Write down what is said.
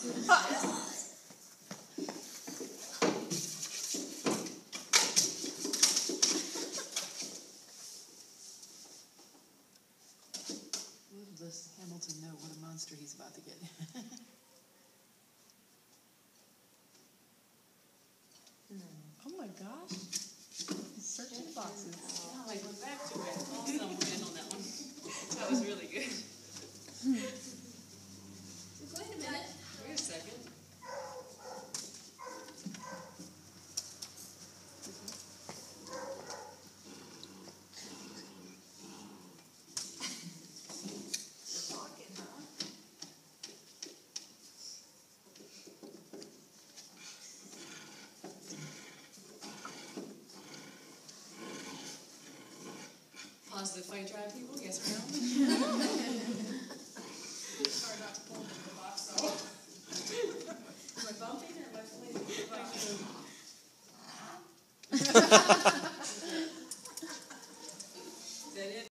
Little does Hamilton know what a monster he's about to get. Oh my gosh. He's searching the boxes. I went back to it. Awesome win on that one. That was really good. Positive fight drive people, yes or no? Hard not to pull them in the box, though. Am I bumping or am I flaming?